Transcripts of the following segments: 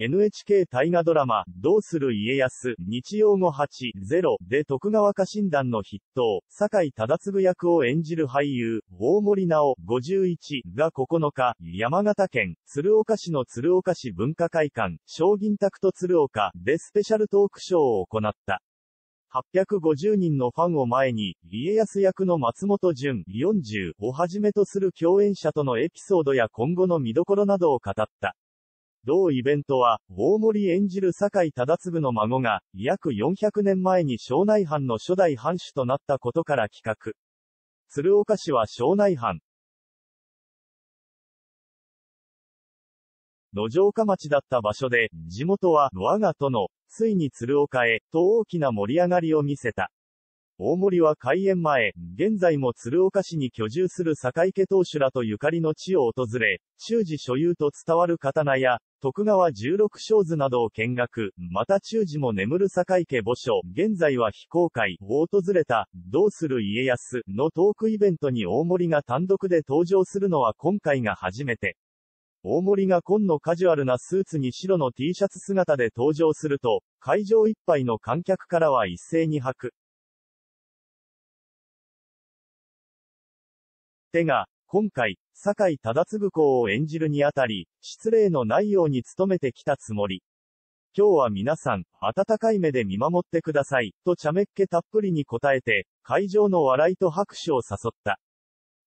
NHK 大河ドラマ、どうする家康、日曜後8-0で徳川家臣団の筆頭、酒井忠次役を演じる俳優、大森直51が9日、山形県、鶴岡市の鶴岡市文化会館、将銀卓と鶴岡でスペシャルトークショーを行った。850人のファンを前に、家康役の松本潤40をはじめとする共演者とのエピソードや今後の見どころなどを語った。同イベントは、大森演じる酒井忠次の孫が、約400年前に庄内藩の初代藩主となったことから企画。鶴岡市は庄内藩。野城下町だった場所で、地元は、我が殿、ついに鶴岡へ、と大きな盛り上がりを見せた。大森は開園前、現在も鶴岡市に居住する坂池当主らとゆかりの地を訪れ、中寺所有と伝わる刀や、徳川十六将図などを見学、また中寺も眠る坂池墓所、現在は非公開。を訪れた、どうする家康。のトークイベントに大森が単独で登場するのは今回が初めて。大森が紺のカジュアルなスーツに白の T シャツ姿で登場すると、会場いっぱいの観客からは一斉に吐く。手が、今回、酒井忠次公を演じるにあたり、失礼のないように努めてきたつもり。今日は皆さん、温かい目で見守ってください、と茶目っ気たっぷりに答えて、会場の笑いと拍手を誘った。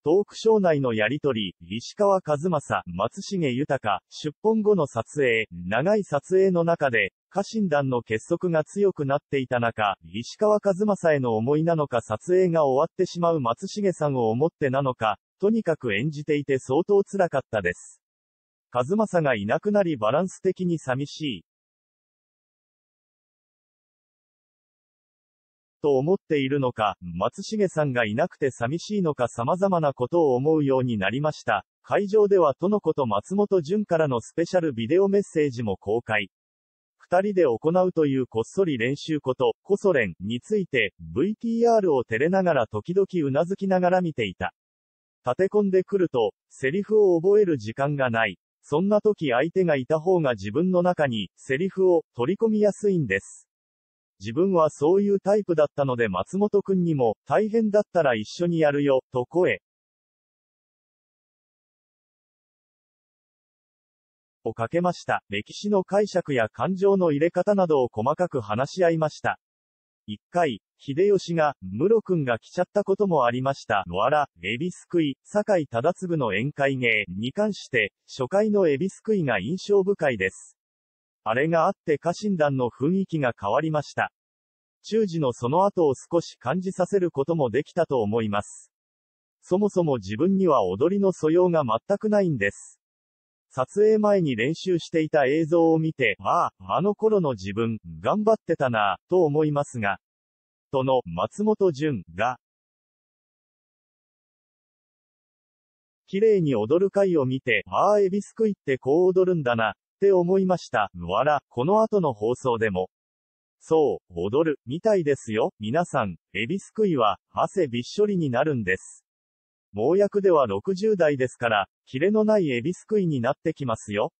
トークショー内のやりとり、石川和正、松重豊、出本後の撮影、長い撮影の中で、家臣団の結束が強くなっていた中、石川和正への思いなのか撮影が終わってしまう松重さんを思ってなのか、とにかく演じていて相当辛かったです。和正がいなくなりバランス的に寂しい。と思っているのか、松重さんがいなくて寂しいのか様々なことを思うようになりました。会場ではとのこと松本潤からのスペシャルビデオメッセージも公開。二人で行うというこっそり練習こと、コソ練について、VTR を照れながら時々うなずきながら見ていた。立て込んでくると、セリフを覚える時間がない。そんな時相手がいた方が自分の中に、セリフを、取り込みやすいんです。自分はそういうタイプだったので松本くんにも、大変だったら一緒にやるよ、と声。をかけました。歴史の解釈や感情の入れ方などを細かく話し合いました。一回、秀吉が、室くんが来ちゃったこともありました。わら、エビすくい、酒井忠次の宴会芸に関して、初回のエビすくいが印象深いです。あれがあって家臣団の雰囲気が変わりました。中時のその後を少し感じさせることもできたと思います。そもそも自分には踊りの素養が全くないんです。撮影前に練習していた映像を見て、ああ、あの頃の自分、頑張ってたなぁ、と思いますが、との、松本潤が、綺麗に踊る回を見て、ああ、エビすくいってこう踊るんだな、って思いました。わら、この後の放送でも。そう、踊る、みたいですよ。皆さん、エビすくいは、汗びっしょりになるんです。毛薬では60代ですから、キレのないエビすくいになってきますよ。